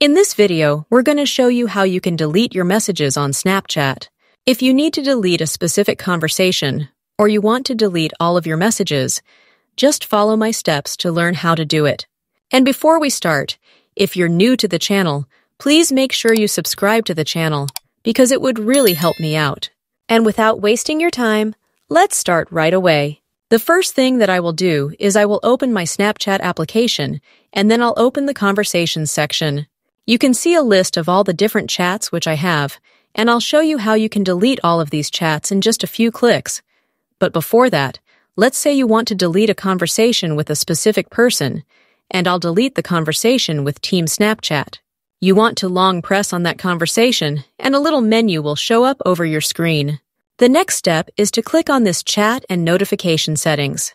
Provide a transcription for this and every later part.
In this video, we're going to show you how you can delete your messages on Snapchat. If you need to delete a specific conversation, or you want to delete all of your messages, just follow my steps to learn how to do it. And before we start, if you're new to the channel, please make sure you subscribe to the channel because it would really help me out. And without wasting your time, let's start right away. The first thing that I will do is I will open my Snapchat application and then I'll open the conversations section. You can see a list of all the different chats which I have, and I'll show you how you can delete all of these chats in just a few clicks. But before that, let's say you want to delete a conversation with a specific person, and I'll delete the conversation with Team Snapchat. You want to long press on that conversation, and a little menu will show up over your screen. The next step is to click on this chat and notification settings.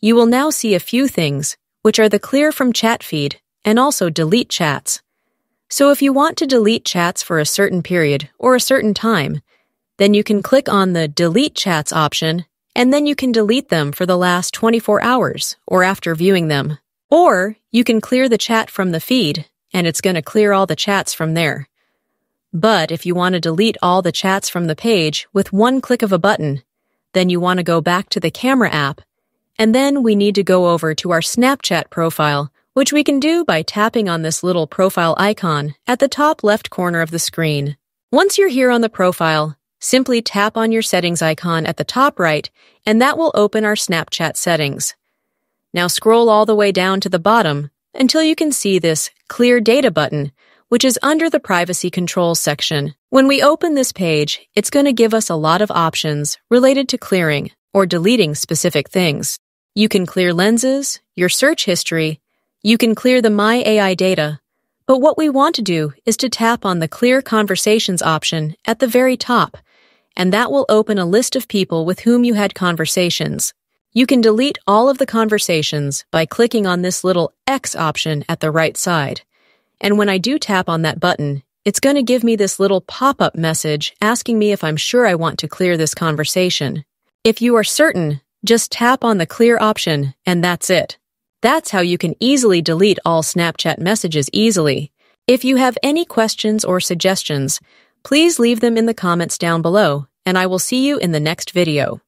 You will now see a few things, which are the clear from chat feed and also delete chats. So if you want to delete chats for a certain period or a certain time, then you can click on the Delete Chats option, and then you can delete them for the last 24 hours or after viewing them. Or you can clear the chat from the feed, and it's going to clear all the chats from there. But if you want to delete all the chats from the page with one click of a button, then you want to go back to the camera app, and then we need to go over to our Snapchat profile which we can do by tapping on this little profile icon at the top left corner of the screen. Once you're here on the profile, simply tap on your settings icon at the top right, and that will open our Snapchat settings. Now scroll all the way down to the bottom until you can see this Clear Data button, which is under the Privacy Controls section. When we open this page, it's going to give us a lot of options related to clearing or deleting specific things. You can clear lenses, your search history, you can clear the My AI data, but what we want to do is to tap on the Clear Conversations option at the very top, and that will open a list of people with whom you had conversations. You can delete all of the conversations by clicking on this little X option at the right side. And when I do tap on that button, it's going to give me this little pop-up message asking me if I'm sure I want to clear this conversation. If you are certain, just tap on the clear option and that's it. That's how you can easily delete all Snapchat messages easily. If you have any questions or suggestions, please leave them in the comments down below, and I will see you in the next video.